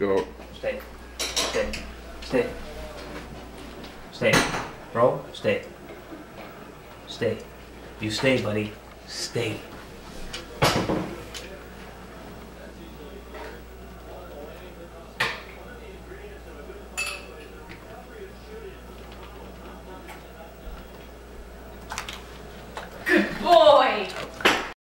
Go. Stay. Stay. Stay. Stay. Bro, stay. Stay. You stay, buddy. Stay.